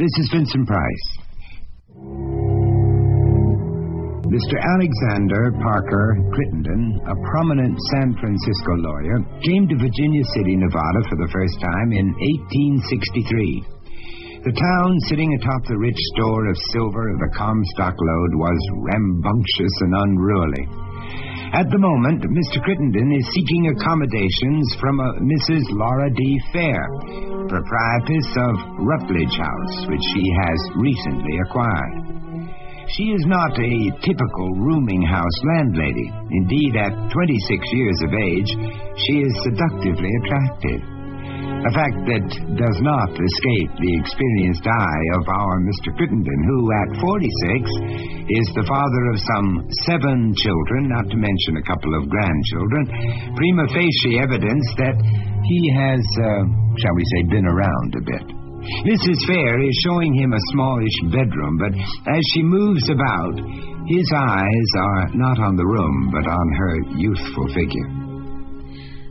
This is Vincent Price. Mr. Alexander Parker Crittenden, a prominent San Francisco lawyer, came to Virginia City, Nevada for the first time in 1863. The town, sitting atop the rich store of silver of the Comstock lode, was rambunctious and unruly. At the moment, Mr. Crittenden is seeking accommodations from uh, a Mrs. Laura D. Fair, proprietress of Rutledge House, which she has recently acquired. She is not a typical rooming house landlady. Indeed, at 26 years of age, she is seductively attractive. A fact that does not escape the experienced eye of our Mr. Crittenden, who, at 46, is the father of some seven children, not to mention a couple of grandchildren, prima facie evidence that he has, uh, shall we say, been around a bit. Mrs. Fair is showing him a smallish bedroom, but as she moves about, his eyes are not on the room, but on her youthful figure.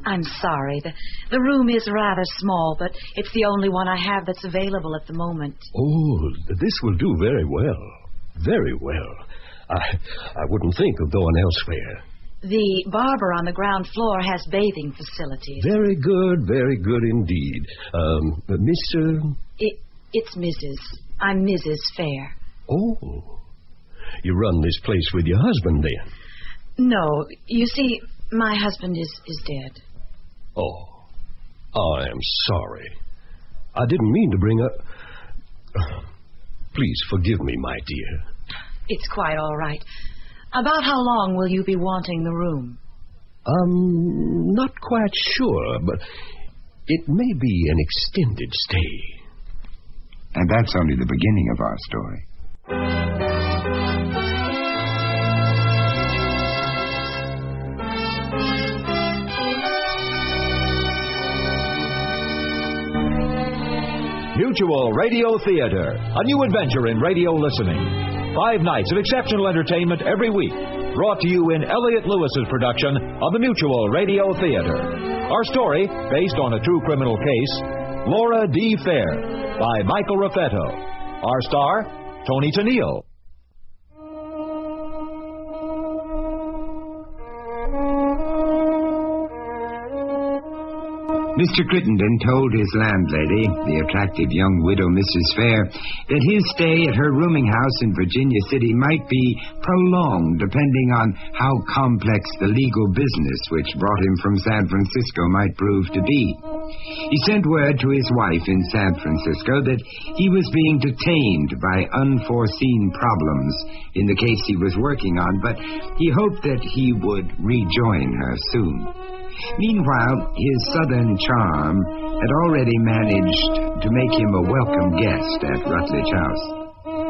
I'm sorry. The, the room is rather small, but it's the only one I have that's available at the moment. Oh, this will do very well. Very well. I, I wouldn't think of going elsewhere. The barber on the ground floor has bathing facilities. Very good, very good indeed. Um, Mr. It, it's Mrs. I'm Mrs. Fair. Oh. You run this place with your husband then? No, you see, my husband is, is dead. Oh. I am sorry. I didn't mean to bring up. Please forgive me, my dear. It's quite all right. About how long will you be wanting the room? I'm not quite sure, but it may be an extended stay. And that's only the beginning of our story. Mutual Radio Theater, a new adventure in radio listening. Five nights of exceptional entertainment every week, brought to you in Elliot Lewis's production of the Mutual Radio Theater. Our story, based on a true criminal case, Laura D. Fair, by Michael Raffetto. Our star, Tony Tennille. Mr. Crittenden told his landlady, the attractive young widow Mrs. Fair, that his stay at her rooming house in Virginia City might be prolonged depending on how complex the legal business which brought him from San Francisco might prove to be. He sent word to his wife in San Francisco that he was being detained by unforeseen problems in the case he was working on, but he hoped that he would rejoin her soon. Meanwhile, his southern charm had already managed to make him a welcome guest at Rutledge House.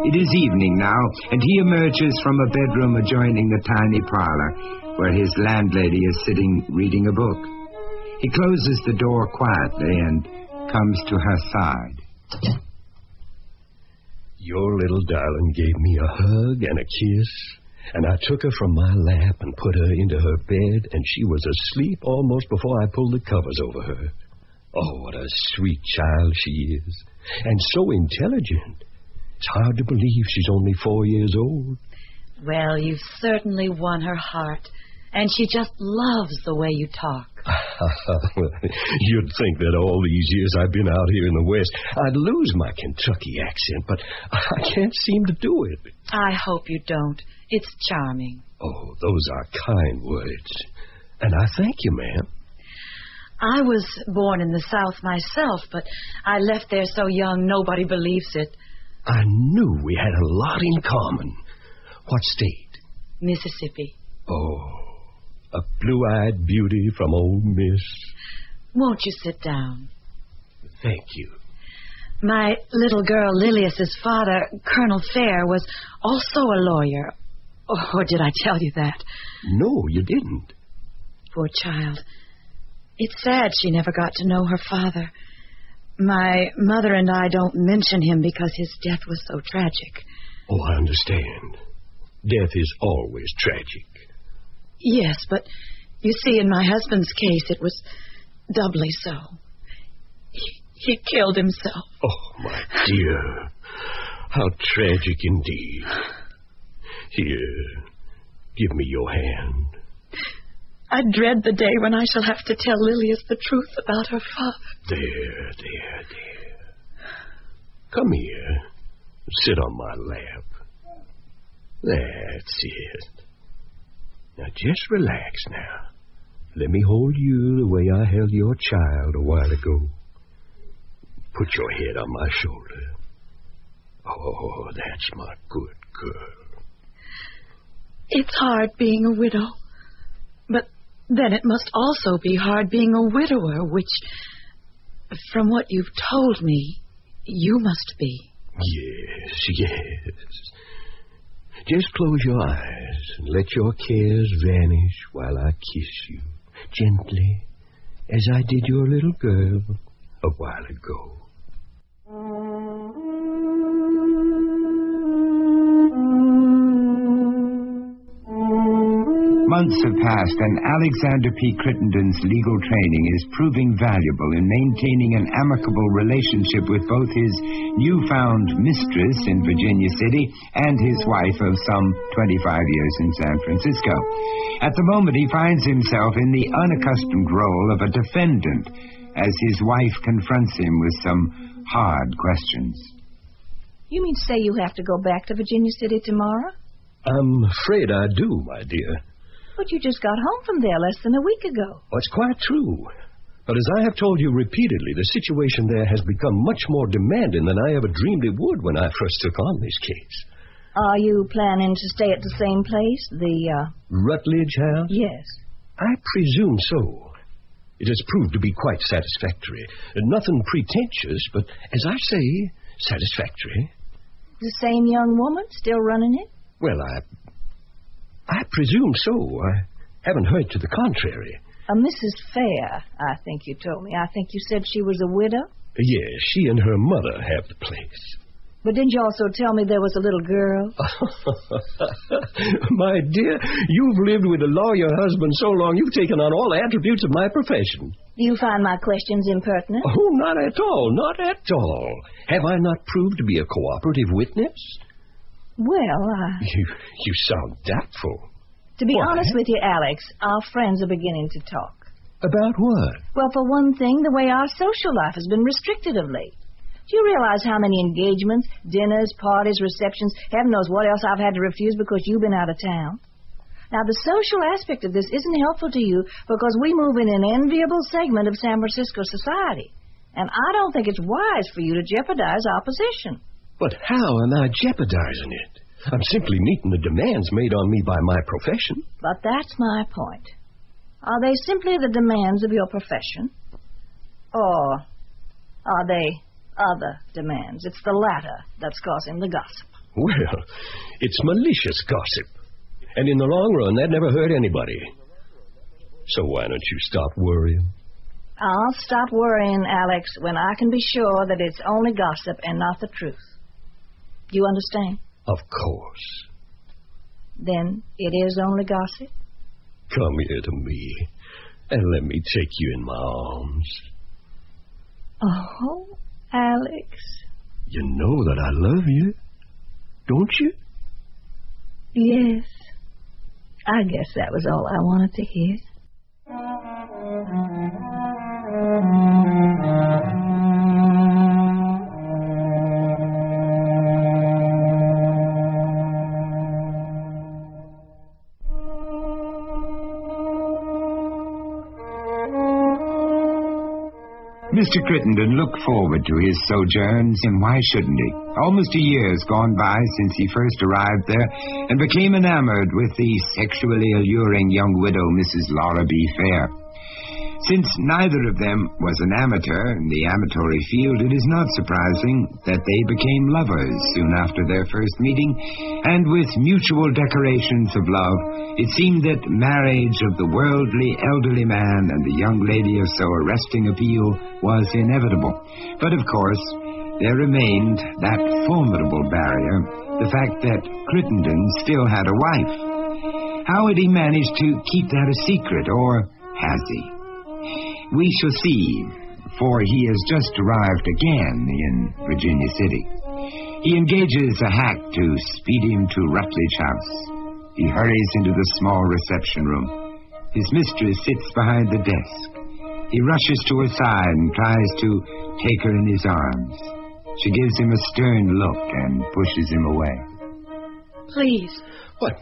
It is evening now, and he emerges from a bedroom adjoining the tiny parlor where his landlady is sitting reading a book. He closes the door quietly and comes to her side. Your little darling gave me a hug and a kiss and I took her from my lap and put her into her bed, and she was asleep almost before I pulled the covers over her. Oh, what a sweet child she is, and so intelligent. It's hard to believe she's only four years old. Well, you've certainly won her heart, and she just loves the way you talk. You'd think that all these years I've been out here in the West, I'd lose my Kentucky accent, but I can't seem to do it. I hope you don't. It's charming. Oh, those are kind words. And I thank you, ma'am. I was born in the South myself, but I left there so young nobody believes it. I knew we had a lot in common. What state? Mississippi. Oh, a blue eyed beauty from Ole Miss. Won't you sit down? Thank you. My little girl Lilias's father, Colonel Fair, was also a lawyer. Oh, or did I tell you that? No, you didn't. Poor child. It's sad she never got to know her father. My mother and I don't mention him because his death was so tragic. Oh, I understand. Death is always tragic. Yes, but you see, in my husband's case, it was doubly so. He, he killed himself. Oh, my dear. How tragic indeed. Here, give me your hand. I dread the day when I shall have to tell Lilias the truth about her father. There, there, there. Come here. Sit on my lap. That's it. Now just relax now. Let me hold you the way I held your child a while ago. Put your head on my shoulder. Oh, that's my good girl. It's hard being a widow. But then it must also be hard being a widower, which, from what you've told me, you must be. Yes, yes. Just close your eyes and let your cares vanish while I kiss you gently, as I did your little girl a while ago. Months have passed, and Alexander P. Crittenden's legal training is proving valuable in maintaining an amicable relationship with both his newfound mistress in Virginia City and his wife of some 25 years in San Francisco. At the moment, he finds himself in the unaccustomed role of a defendant as his wife confronts him with some hard questions. You mean to say you have to go back to Virginia City tomorrow? I'm afraid I do, my dear. But you just got home from there less than a week ago. It's quite true. But as I have told you repeatedly, the situation there has become much more demanding than I ever dreamed it would when I first took on this case. Are you planning to stay at the same place? The, uh... Rutledge House? Yes. I presume so. It has proved to be quite satisfactory. Nothing pretentious, but, as I say, satisfactory. The same young woman still running it? Well, I I presume so. I haven't heard to the contrary. A Mrs. Fair, I think you told me. I think you said she was a widow? Yes, she and her mother have the place. But didn't you also tell me there was a little girl? my dear, you've lived with a lawyer husband so long you've taken on all the attributes of my profession. Do you find my questions impertinent? Oh, not at all, not at all. Have I not proved to be a cooperative witness? Well, I... You, you sound doubtful. To be Why? honest with you, Alex, our friends are beginning to talk. About what? Well, for one thing, the way our social life has been restricted of late. Do you realize how many engagements, dinners, parties, receptions, heaven knows what else I've had to refuse because you've been out of town? Now, the social aspect of this isn't helpful to you because we move in an enviable segment of San Francisco society. And I don't think it's wise for you to jeopardize our position. But how am I jeopardizing it? I'm simply meeting the demands made on me by my profession. But that's my point. Are they simply the demands of your profession? Or are they other demands? It's the latter that's causing the gossip. Well, it's malicious gossip. And in the long run, that never hurt anybody. So why don't you stop worrying? I'll stop worrying, Alex, when I can be sure that it's only gossip and not the truth. You understand? Of course. Then it is only gossip? Come here to me and let me take you in my arms. Oh, Alex. You know that I love you, don't you? Yes. I guess that was all I wanted to hear. Mr. Crittenden looked forward to his sojourns, and why shouldn't he? Almost a year has gone by since he first arrived there and became enamored with the sexually alluring young widow, Mrs. Laura D. Fair. Since neither of them was an amateur in the amatory field, it is not surprising that they became lovers soon after their first meeting, and with mutual declarations of love, it seemed that marriage of the worldly elderly man and the young lady of so arresting appeal was inevitable. But of course, there remained that formidable barrier, the fact that Crittenden still had a wife. How had he managed to keep that a secret, or has he? We shall see, for he has just arrived again in Virginia City. He engages a hack to speed him to Rutledge House. He hurries into the small reception room. His mistress sits behind the desk. He rushes to her side and tries to take her in his arms. She gives him a stern look and pushes him away. Please. What?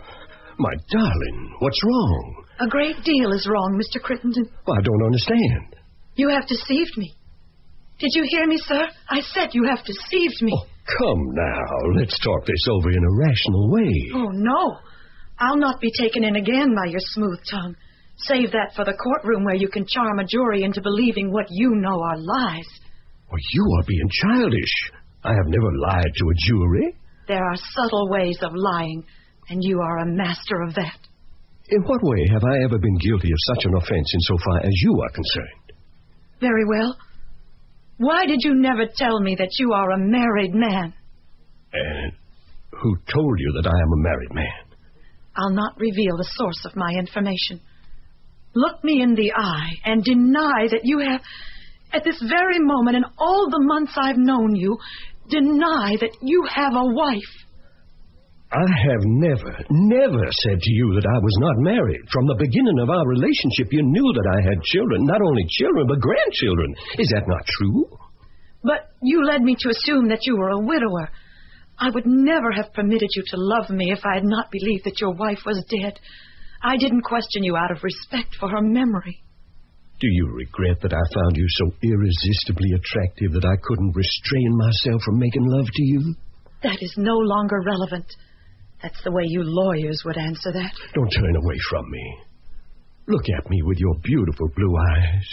My darling, what's wrong? A great deal is wrong, Mr. Crittenden. Well, I don't understand. You have deceived me. Did you hear me, sir? I said you have deceived me. Oh, come now. Let's talk this over in a rational way. Oh, no. I'll not be taken in again by your smooth tongue. Save that for the courtroom where you can charm a jury into believing what you know are lies. Well, you are being childish. I have never lied to a jury. There are subtle ways of lying, and you are a master of that. In what way have I ever been guilty of such an offense insofar as you are concerned? Very well. Why did you never tell me that you are a married man? And who told you that I am a married man? I'll not reveal the source of my information. Look me in the eye and deny that you have, at this very moment, in all the months I've known you, deny that you have a wife. I have never, never said to you that I was not married. From the beginning of our relationship, you knew that I had children, not only children, but grandchildren. Is that not true? But you led me to assume that you were a widower. I would never have permitted you to love me if I had not believed that your wife was dead. I didn't question you out of respect for her memory. Do you regret that I found you so irresistibly attractive that I couldn't restrain myself from making love to you? That is no longer relevant. That's the way you lawyers would answer that. Don't turn away from me. Look at me with your beautiful blue eyes.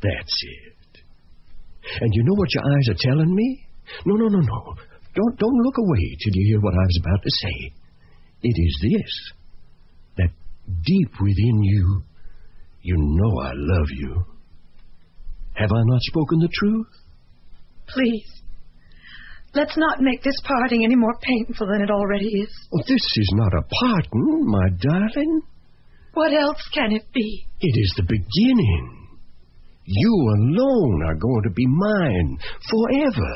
That's it. And you know what your eyes are telling me? No, no, no, no. Don't don't look away till you hear what I was about to say. It is this that deep within you you know I love you. Have I not spoken the truth? Please. Let's not make this parting any more painful than it already is. Oh, this is not a parting, my darling. What else can it be? It is the beginning. You alone are going to be mine forever.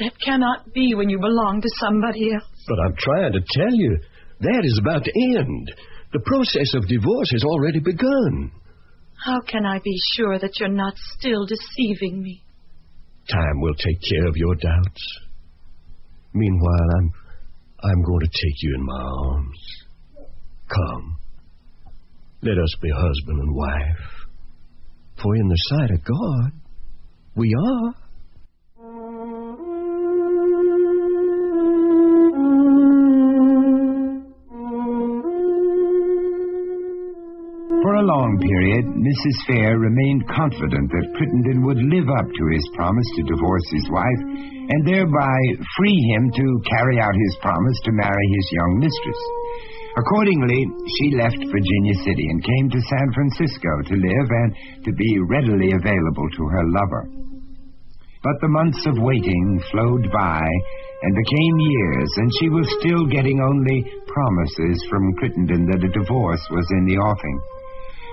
That cannot be when you belong to somebody else. But I'm trying to tell you, that is about to end. The process of divorce has already begun. How can I be sure that you're not still deceiving me? Time will take care of your doubts. Meanwhile, I'm I'm going to take you in my arms. Come. Let us be husband and wife. For in the sight of God, we are. A long period, Mrs. Fair remained confident that Crittenden would live up to his promise to divorce his wife and thereby free him to carry out his promise to marry his young mistress. Accordingly, she left Virginia City and came to San Francisco to live and to be readily available to her lover. But the months of waiting flowed by and became years, and she was still getting only promises from Crittenden that a divorce was in the offing.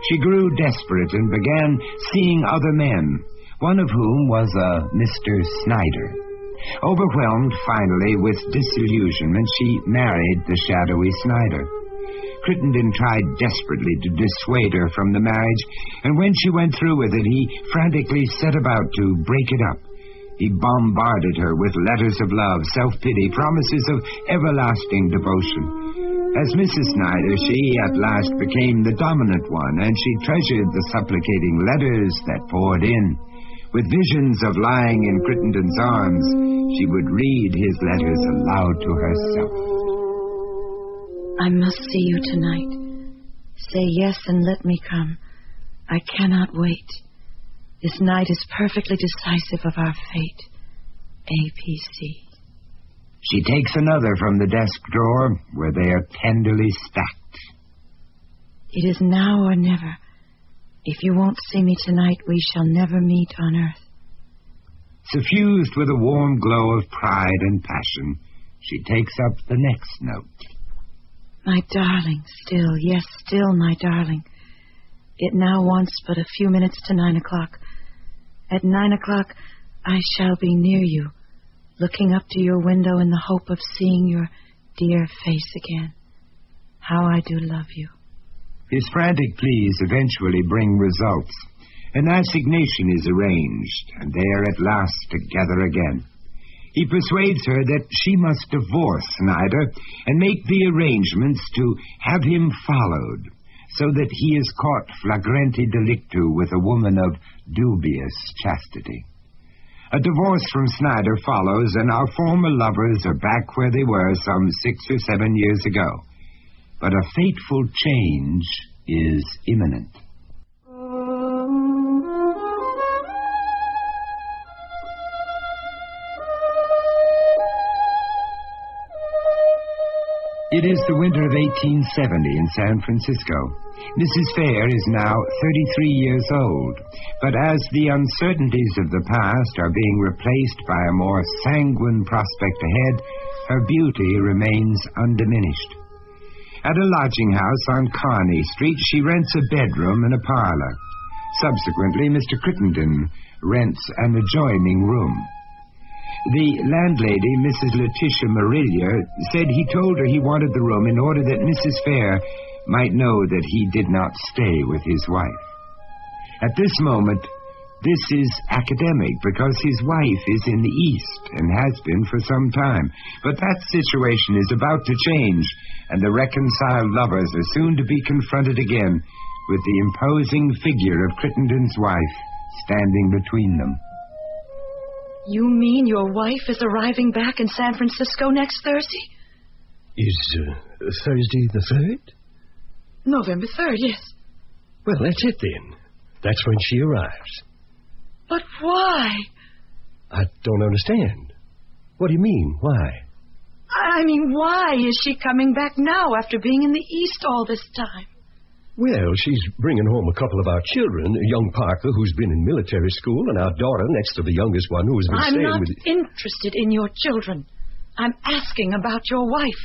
She grew desperate and began seeing other men, one of whom was a Mr. Snyder. Overwhelmed finally with disillusionment, she married the shadowy Snyder. Crittenden tried desperately to dissuade her from the marriage, and when she went through with it, he frantically set about to break it up. He bombarded her with letters of love, self pity, promises of everlasting devotion. As Mrs. Snyder, she at last became the dominant one, and she treasured the supplicating letters that poured in. With visions of lying in Crittenden's arms, she would read his letters aloud to herself. I must see you tonight. Say yes and let me come. I cannot wait. This night is perfectly decisive of our fate. APC. She takes another from the desk drawer where they are tenderly stacked. It is now or never. If you won't see me tonight, we shall never meet on earth. Suffused with a warm glow of pride and passion, she takes up the next note. My darling, still, yes, still, my darling. It now wants but a few minutes to nine o'clock. At nine o'clock, I shall be near you, looking up to your window in the hope of seeing your dear face again. How I do love you. His frantic pleas eventually bring results. An assignation is arranged, and they are at last together again. He persuades her that she must divorce Snyder and make the arrangements to have him followed, so that he is caught flagrante delicto with a woman of dubious chastity. A divorce from Snyder follows, and our former lovers are back where they were some six or seven years ago. But a fateful change is imminent. It is the winter of 1870 in San Francisco. Mrs. Fair is now 33 years old, but as the uncertainties of the past are being replaced by a more sanguine prospect ahead, her beauty remains undiminished. At a lodging house on Kearny Street, she rents a bedroom and a parlor. Subsequently, Mr. Crittenden rents an adjoining room. The landlady, Mrs. Letitia Marilia, said he told her he wanted the room in order that Mrs. Fair might know that he did not stay with his wife. At this moment, this is academic because his wife is in the East and has been for some time. But that situation is about to change, and the reconciled lovers are soon to be confronted again with the imposing figure of Crittenden's wife standing between them. You mean your wife is arriving back in San Francisco next Thursday? Is uh, Thursday the 3rd? November 3rd, yes. Well, that's it then. That's when she arrives. But why? I don't understand. What do you mean, why? I mean, why is she coming back now after being in the East all this time? Well, she's bringing home a couple of our children, young Parker, who's been in military school, and our daughter next to the youngest one who has been I'm staying not with... interested in your children. I'm asking about your wife.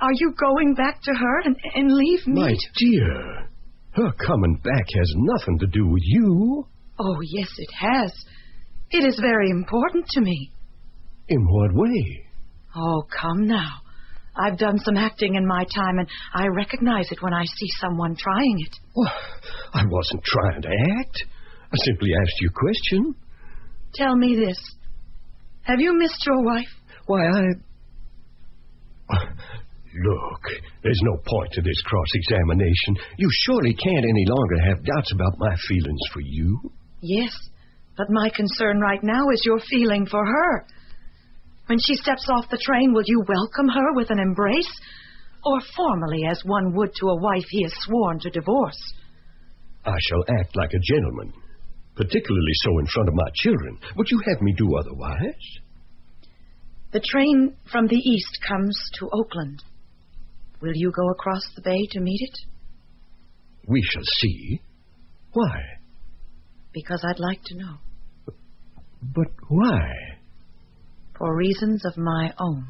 Are you going back to her and, and leave me? My dear, her coming back has nothing to do with you. Oh, yes, it has. It is very important to me. In what way? Oh, come now. I've done some acting in my time, and I recognize it when I see someone trying it. Well, I wasn't trying to act. I simply asked you a question. Tell me this. Have you missed your wife? Why, I. Look, there's no point to this cross examination. You surely can't any longer have doubts about my feelings for you. Yes, but my concern right now is your feeling for her. When she steps off the train, will you welcome her with an embrace? Or formally, as one would to a wife he has sworn to divorce? I shall act like a gentleman, particularly so in front of my children. Would you have me do otherwise? The train from the east comes to Oakland. Will you go across the bay to meet it? We shall see. Why? Because I'd like to know. But why? For reasons of my own.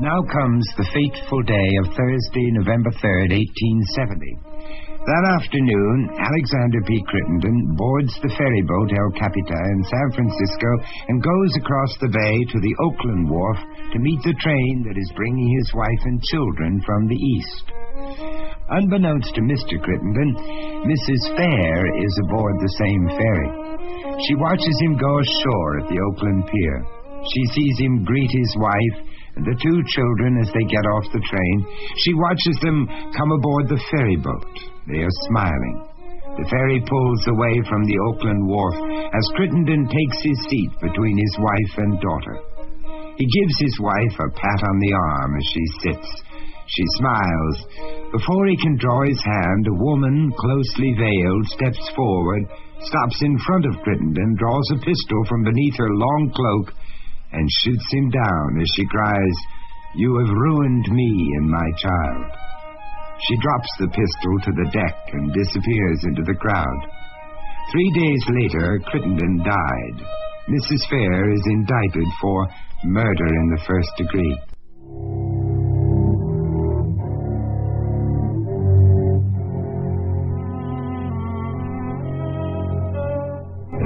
Now comes the fateful day of Thursday, November 3rd, 1870. That afternoon, Alexander P. Crittenden boards the ferry boat El Capitan in San Francisco and goes across the bay to the Oakland wharf to meet the train that is bringing his wife and children from the east. Unbeknownst to Mr. Crittenden, Mrs. Fair is aboard the same ferry. She watches him go ashore at the Oakland pier. She sees him greet his wife and the two children as they get off the train. She watches them come aboard the ferry boat. They are smiling. The ferry pulls away from the Oakland wharf as Crittenden takes his seat between his wife and daughter. He gives his wife a pat on the arm as she sits. She smiles. Before he can draw his hand, a woman, closely veiled, steps forward, stops in front of Crittenden, draws a pistol from beneath her long cloak, and shoots him down as she cries, You have ruined me and my child. She drops the pistol to the deck and disappears into the crowd. Three days later, Crittenden died. Mrs. Fair is indicted for murder in the first degree.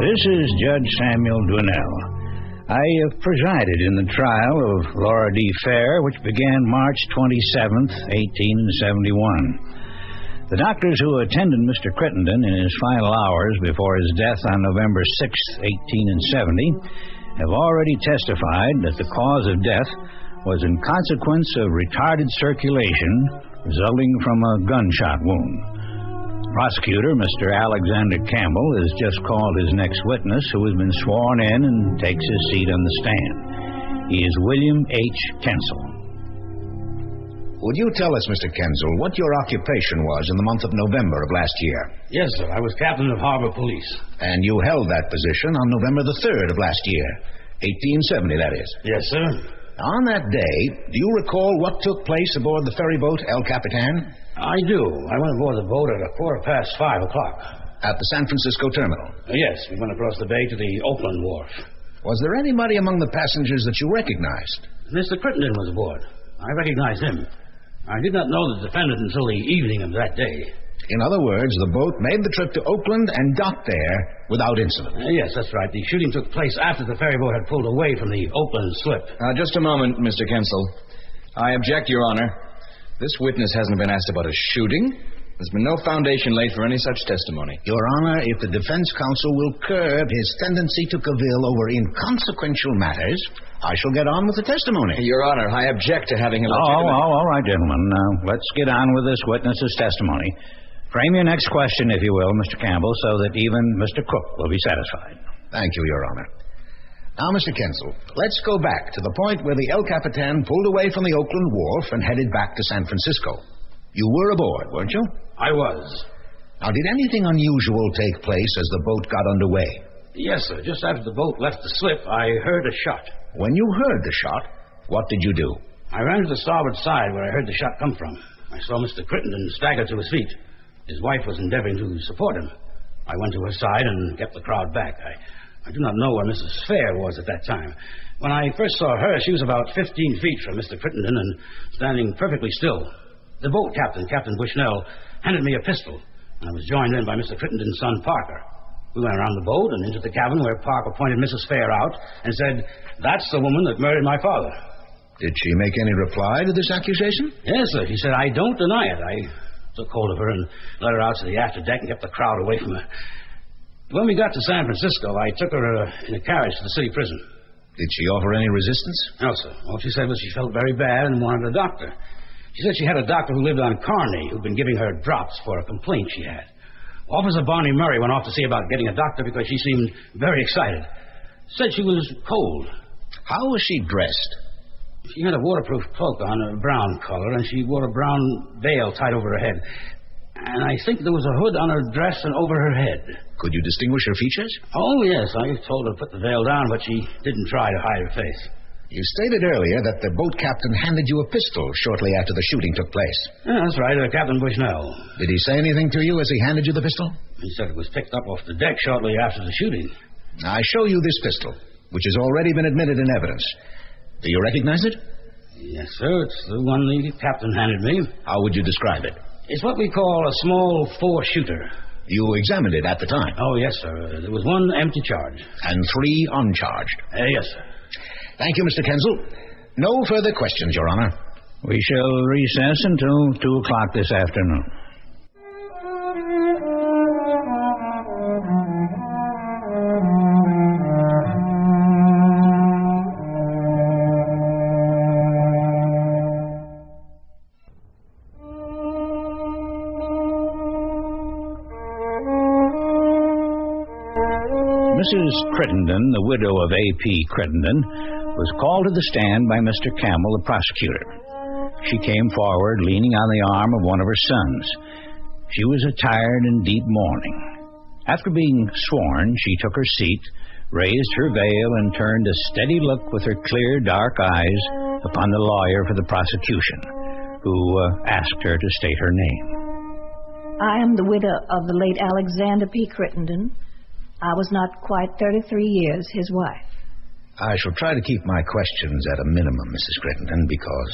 This is Judge Samuel Dwinelle. I have presided in the trial of Laura D. Fair, which began March 27, 1871. The doctors who attended Mr. Crittenden in his final hours before his death on November 6, 1870, have already testified that the cause of death was in consequence of retarded circulation resulting from a gunshot wound. Prosecutor, Mr. Alexander Campbell, has just called his next witness, who has been sworn in and takes his seat on the stand. He is William H. Kensel. Would you tell us, Mr. Kensel, what your occupation was in the month of November of last year? Yes, sir. I was captain of harbor police. And you held that position on November the 3rd of last year. 1870, that is. Yes, sir. On that day, do you recall what took place aboard the ferry boat El Capitan? I do. I went aboard the boat at a quarter past five o'clock. At the San Francisco terminal? Yes, we went across the bay to the Oakland wharf. Was there anybody among the passengers that you recognized? Mr. Crittenden was aboard. I recognized him. I did not know the defendant until the evening of that day. In other words, the boat made the trip to Oakland and docked there without incident. Uh, yes, that's right. The shooting took place after the ferry boat had pulled away from the Oakland slip. Uh, just a moment, Mr. Kensel. I object, Your Honor. This witness hasn't been asked about a shooting. There's been no foundation laid for any such testimony. Your Honor, if the defense counsel will curb his tendency to cavil over inconsequential matters, I shall get on with the testimony. Your Honor, I object to having a Oh, oh, oh all right, gentlemen. Now, let's get on with this witness's testimony. Frame your next question, if you will, Mr. Campbell, so that even Mr. Cook will be satisfied. Thank you, Your Honor. Now, Mr. Kensel, let's go back to the point where the El Capitan pulled away from the Oakland wharf and headed back to San Francisco. You were aboard, weren't you? I was. Now, did anything unusual take place as the boat got underway? Yes, sir. Just after the boat left the slip, I heard a shot. When you heard the shot, what did you do? I ran to the starboard side where I heard the shot come from. I saw Mr. Crittenden stagger to his feet. His wife was endeavoring to support him. I went to her side and kept the crowd back. I, I do not know where Mrs. Fair was at that time. When I first saw her, she was about 15 feet from Mr. Crittenden and standing perfectly still. The boat captain, Captain Bushnell, handed me a pistol, and I was joined in by Mr. Crittenden's son, Parker. We went around the boat and into the cabin where Parker pointed Mrs. Fair out and said, That's the woman that murdered my father. Did she make any reply to this accusation? Yes, sir. She said, I don't deny it. I took hold of her and led her out to the after deck and kept the crowd away from her. When we got to San Francisco, I took her uh, in a carriage to the city prison. Did she offer any resistance? No, sir. All she said was she felt very bad and wanted a doctor. She said she had a doctor who lived on Kearny who'd been giving her drops for a complaint she had. Officer Barney Murray went off to see about getting a doctor because she seemed very excited. Said she was cold. How was she dressed? She had a waterproof cloak on, a brown color, and she wore a brown veil tied over her head. And I think there was a hood on her dress and over her head. Could you distinguish her features? Oh, yes. I told her to put the veil down, but she didn't try to hide her face. You stated earlier that the boat captain handed you a pistol shortly after the shooting took place. Yeah, that's right, uh, Captain Bushnell. Did he say anything to you as he handed you the pistol? He said it was picked up off the deck shortly after the shooting. I show you this pistol, which has already been admitted in evidence. Do you recognize it? Yes, sir. It's the one the captain handed me. How would you describe it? It's what we call a small four shooter. You examined it at the time. Oh, yes, sir. Uh, There was one empty charge. And three uncharged. Uh, yes, sir. Thank you, Mr. Kensel. No further questions, Your Honor. We shall recess until 2 o'clock this afternoon. Mrs. Crittenden, the widow of A.P. Crittenden, was called to the stand by Mr. Campbell, the prosecutor. She came forward, leaning on the arm of one of her sons. She was attired in deep mourning. After being sworn, she took her seat, raised her veil, and turned a steady look with her clear, dark eyes upon the lawyer for the prosecution, who uh, asked her to state her name. I am the widow of the late Alexander P. Crittenden, I was not quite 33 years his wife. I shall try to keep my questions at a minimum, Mrs. Crittenden, because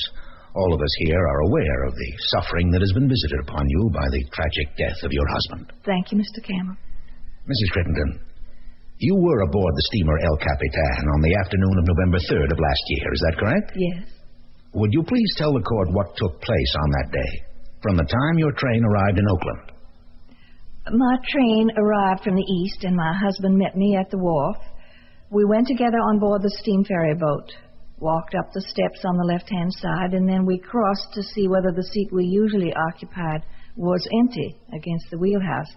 all of us here are aware of the suffering that has been visited upon you by the tragic death of your husband. Thank you, Mr. Campbell. Mrs. Crittenden, you were aboard the steamer El Capitan on the afternoon of November 3rd of last year, is that correct? Yes. Would you please tell the court what took place on that day, from the time your train arrived in Oakland? My train arrived from the east, and my husband met me at the wharf. We went together on board the steam ferry boat, walked up the steps on the left hand side, and then we crossed to see whether the seat we usually occupied was empty against the wheelhouse.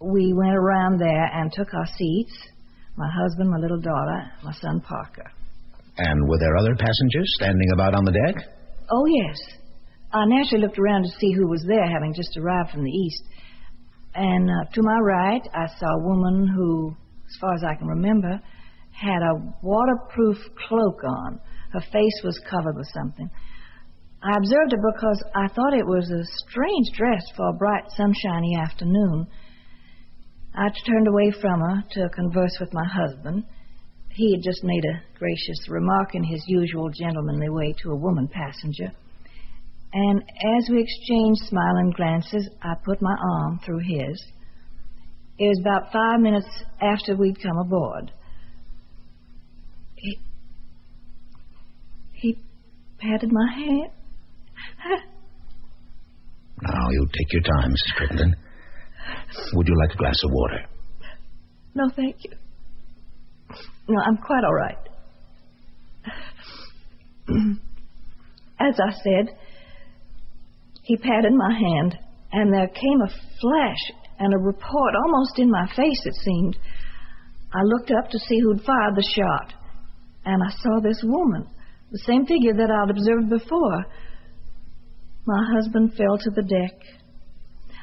We went around there and took our seats my husband, my little daughter, my son Parker. And were there other passengers standing about on the deck? Oh, yes. I naturally looked around to see who was there, having just arrived from the east. And uh, to my right, I saw a woman who, as far as I can remember, had a waterproof cloak on. Her face was covered with something. I observed her because I thought it was a strange dress for a bright, sunshiny afternoon. I turned away from her to converse with my husband. He had just made a gracious remark in his usual gentlemanly way to a woman passenger. And as we exchanged smiling glances, I put my arm through his. It was about five minutes after we'd come aboard. He, he patted my hand. Now, you take your time, Mrs. Crittenden. Would you like a glass of water? No, thank you. No, I'm quite all right. As I said, he patted my hand, and there came a flash and a report almost in my face, it seemed. I looked up to see who'd fired the shot, and I saw this woman, the same figure that I'd observed before. My husband fell to the deck.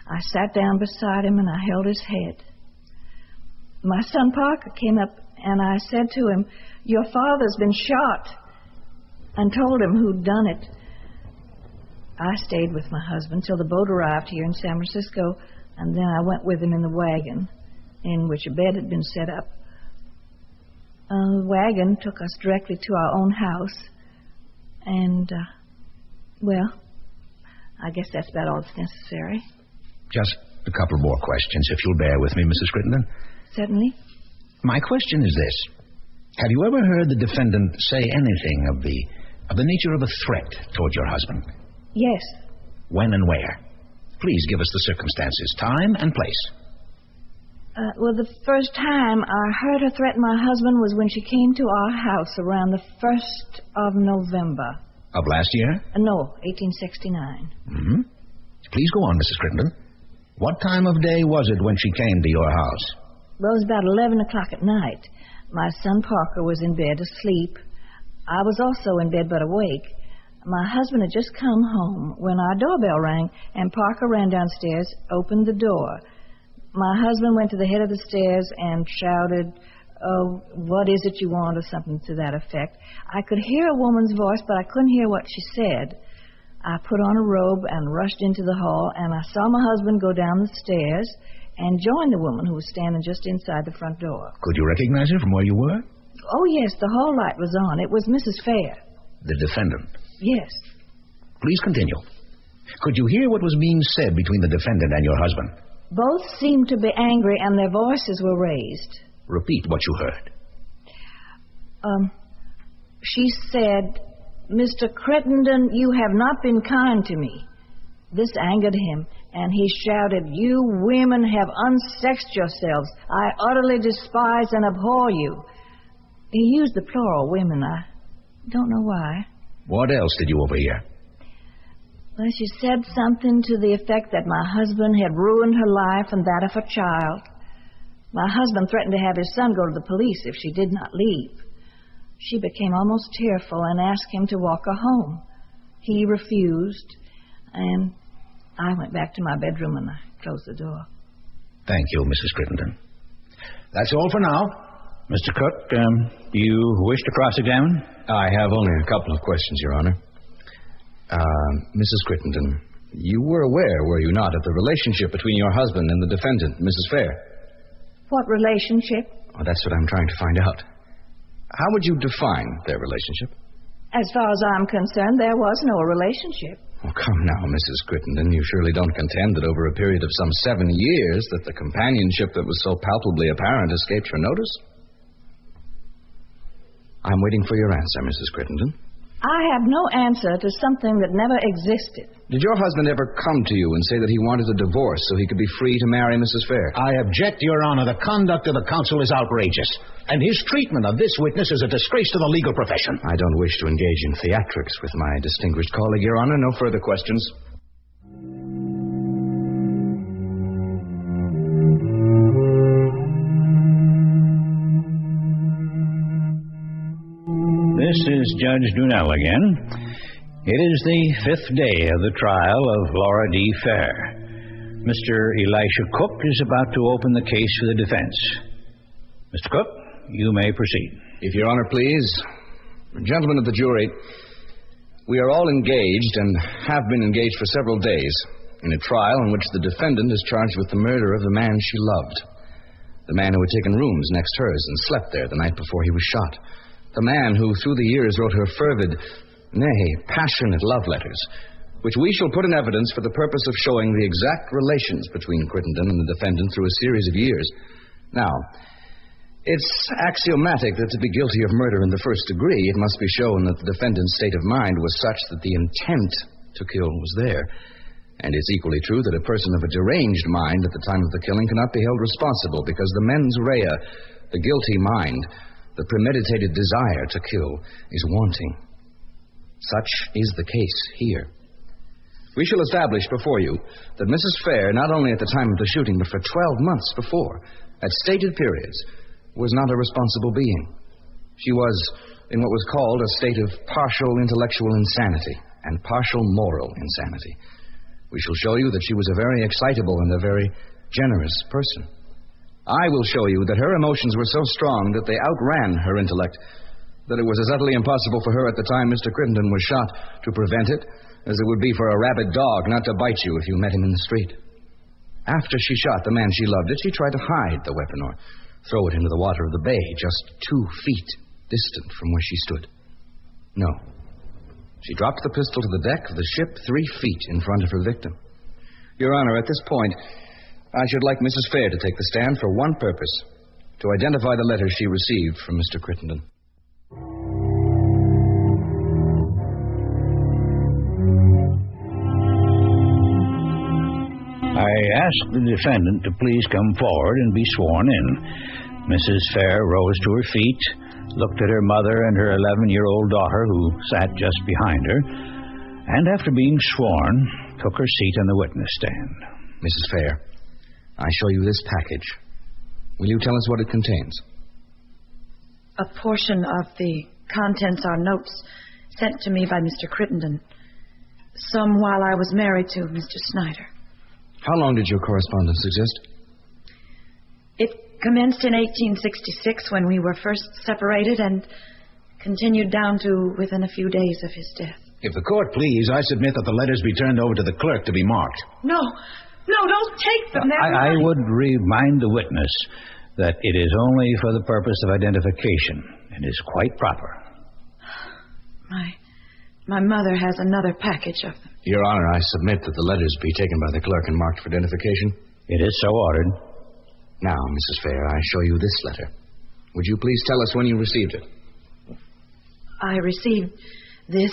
I sat down beside him and I held his head. My son Parker came up and I said to him, Your father's been shot, and told him who'd done it. I stayed with my husband till the boat arrived here in San Francisco, and then I went with him in the wagon, in which a bed had been set up. Uh, the wagon took us directly to our own house, and, uh, well, I guess that's about all that's necessary. Just a couple more questions, if you'll bear with me, Mrs. Crittenden. Certainly. My question is this. Have you ever heard the defendant say anything of the of the nature of a threat toward your husband? Yes. When and where? Please give us the circumstances, time and place. Uh, well, the first time I heard her threaten my husband was when she came to our house around the 1st of November. Of last year? Uh, no, 1869. Mm-hmm. Please go on, Mrs. Crittenden. What time of day was it when she came to your house? Well, it was about 11 o'clock at night. My son Parker was in bed asleep. I was also in bed but awake. My husband had just come home when our doorbell rang, and Parker ran downstairs, opened the door. My husband went to the head of the stairs and shouted, Oh, what is it you want, or something to that effect. I could hear a woman's voice, but I couldn't hear what she said. I put on a robe and rushed into the hall, and I saw my husband go down the stairs and join the woman who was standing just inside the front door. Could you recognize her from where you were? Oh, yes, the hall light was on. It was Mrs. Fair. The defendant. Yes. Please continue. Could you hear what was being said between the defendant and your husband? Both seemed to be angry, and their voices were raised. Repeat what you heard. Um, she said, Mr. Crittenden, you have not been kind to me. This angered him, and he shouted, You women have unsexed yourselves. I utterly despise and abhor you. He used the plural, women. I don't know why. What else did you overhear? Well, she said something to the effect that my husband had ruined her life and that of her child. My husband threatened to have his son go to the police if she did not leave. She became almost tearful and asked him to walk her home. He refused, and I went back to my bedroom and I closed the door. Thank you, Mrs. Crittenden. That's all for now. Mr. Cook, um, do you wish to cross examine? I have only a couple of questions, Your Honor. Uh, Mrs. Crittenden, you were aware, were you not, of the relationship between your husband and the defendant, Mrs. Fair? What relationship? Well, that's what I'm trying to find out. How would you define their relationship? As far as I'm concerned, there was no relationship. Oh, come now, Mrs. Crittenden. You surely don't contend that over a period of some seven years that the companionship that was so palpably apparent escaped your notice? I'm waiting for your answer, Mrs. Crittenden. I have no answer to something that never existed. Did your husband ever come to you and say that he wanted a divorce so he could be free to marry Mrs. Fair? I object, Your Honor. The conduct of the counsel is outrageous, and his treatment of this witness is a disgrace to the legal profession. I don't wish to engage in theatrics with my distinguished colleague, Your Honor. No further questions. Is Judge Dwinelle again. It is the fifth day of the trial of Laura D. Fair. Mr. Elisha Cook is about to open the case for the defense. Mr. Cook, you may proceed. If Your Honor please. Gentlemen of the jury, we are all engaged and have been engaged for several days in a trial in which the defendant is charged with the murder of the man she loved. The man who had taken rooms next hers and slept there the night before he was shot. The man who, through the years, wrote her fervid, nay, passionate love letters, which we shall put in evidence for the purpose of showing the exact relations between Crittenden and the defendant through a series of years. Now, it's axiomatic that to be guilty of murder in the first degree, it must be shown that the defendant's state of mind was such that the intent to kill was there. And it's equally true that a person of a deranged mind at the time of the killing cannot be held responsible because the mens rea, the guilty mind, the premeditated desire to kill, is wanting. Such is the case here. We shall establish before you that Mrs. Fair, not only at the time of the shooting, but for 12 months before, at stated periods, was not a responsible being. She was in what was called a state of partial intellectual insanity and partial moral insanity. We shall show you that she was a very excitable and a very generous person. I will show you that her emotions were so strong that they outran her intellect, that it was as utterly impossible for her at the time Mr. Crittenden was shot to prevent it as it would be for a rabid dog not to bite you if you met him in the street. After she shot the man she loved, did she try to hide the weapon or throw it into the water of the bay just two feet distant from where she stood? No. She dropped the pistol to the deck of the ship three feet in front of her victim. Your Honor, at this point, I should like Mrs. Fair to take the stand for one purpose to identify the letter she received from Mr. Crittenden. I ask the defendant to please come forward and be sworn in. Mrs. Fair rose to her feet, looked at her mother and her 11 year old daughter, who sat just behind her, and after being sworn, took her seat on the witness stand. Mrs. Fair, I show you this package. Will you tell us what it contains? A portion of the contents are notes sent to me by Mr. Crittenden. Some while I was married to Mr. Snyder. How long did your correspondence exist? It commenced in 1866 when we were first separated and continued down to within a few days of his death. If the court please, I submit that the letters be turned over to the clerk to be marked. No, no, don't take them. They're I, I would remind the witness that it is only for the purpose of identification and is quite proper. My, my mother has another package of them. Your Honor, I submit that the letters be taken by the clerk and marked for identification. It is so ordered. Now, Mrs. Fair, I show you this letter. Would you please tell us when you received it? I received this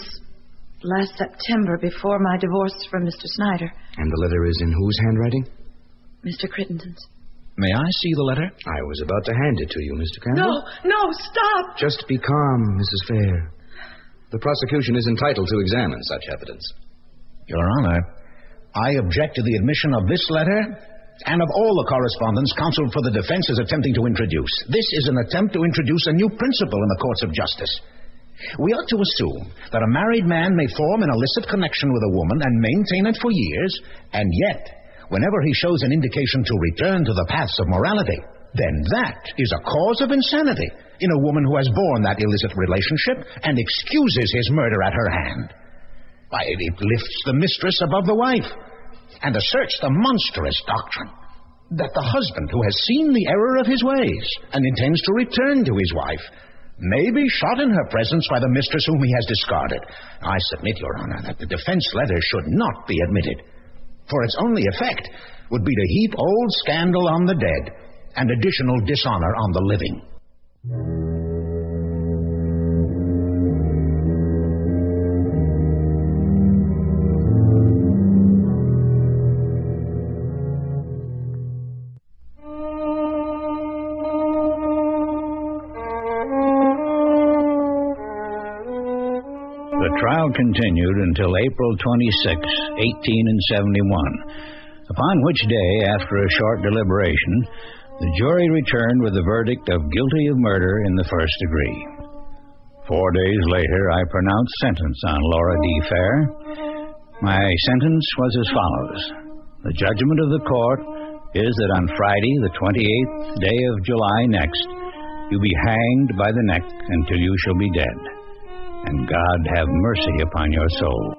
last September before my divorce from Mr. Snyder. And the letter is in whose handwriting? Mr. Crittenden's. May I see the letter? I was about to hand it to you, Mr. Campbell. No, no, stop! Just be calm, Mrs. Fair. The prosecution is entitled to examine such evidence. Your Honor, I object to the admission of this letter and of all the correspondence counsel for the defense is attempting to introduce. This is an attempt to introduce a new principle in the courts of justice. We ought to assume that a married man may form an illicit connection with a woman and maintain it for years, and yet, whenever he shows an indication to return to the paths of morality, then that is a cause of insanity in a woman who has borne that illicit relationship and excuses his murder at her hand. Why, it lifts the mistress above the wife and asserts the monstrous doctrine that the husband who has seen the error of his ways and intends to return to his wife may be shot in her presence by the mistress whom he has discarded. I submit, Your Honor, that the defense letter should not be admitted, for its only effect would be to heap old scandal on the dead and additional dishonor on the living. Trial continued until April 26, 1871, upon which day, after a short deliberation, the jury returned with a verdict of guilty of murder in the first degree. Four days later, I pronounced sentence on Laura D. Fair. My sentence was as follows The judgment of the court is that on Friday, the 28th day of July next, you be hanged by the neck until you shall be dead and God have mercy upon your soul.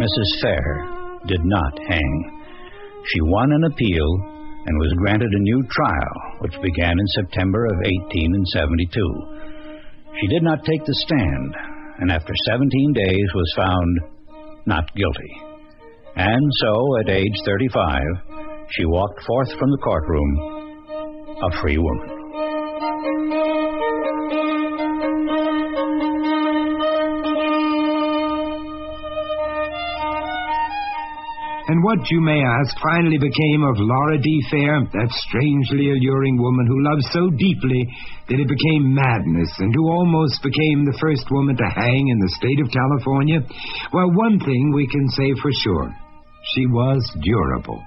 Mrs. Fair did not hang. She won an appeal and was granted a new trial, which began in September of 1872. She did not take the stand, and after 17 days was found not guilty. And so, at age 35, she walked forth from the courtroom a free woman. And what, you may ask, finally became of Laura D. Fair, that strangely alluring woman who loved so deeply that it became madness and who almost became the first woman to hang in the state of California? Well, one thing we can say for sure she was durable.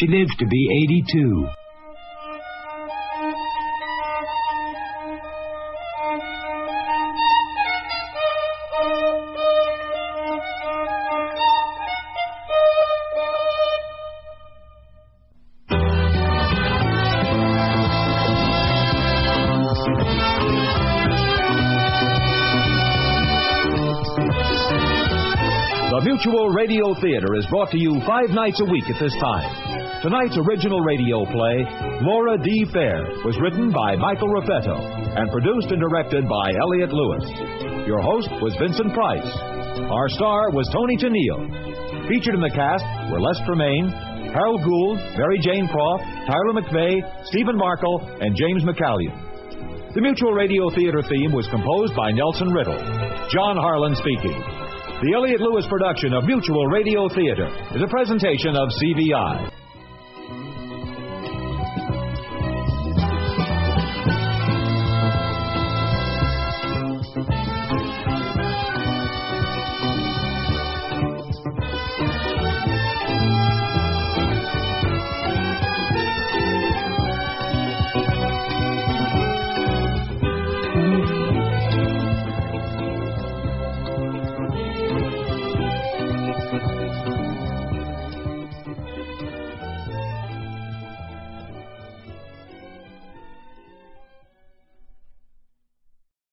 She lived to be 82. The Mutual Radio Theater is brought to you five nights a week at this time. Tonight's original radio play, Laura D. Fair, was written by Michael Raffetto and produced and directed by Elliott Lewis. Your host was Vincent Price. Our star was Toni Tennille. Featured in the cast were Les Tremayne, Harold Gould, Mary Jane Croft, Tyler McVey, Stephen Markle, and James McCallion. The Mutual Radio Theater theme was composed by Nelson Riddle. John Harlan speaking. The Elliott Lewis production of Mutual Radio Theater is a presentation of CVI.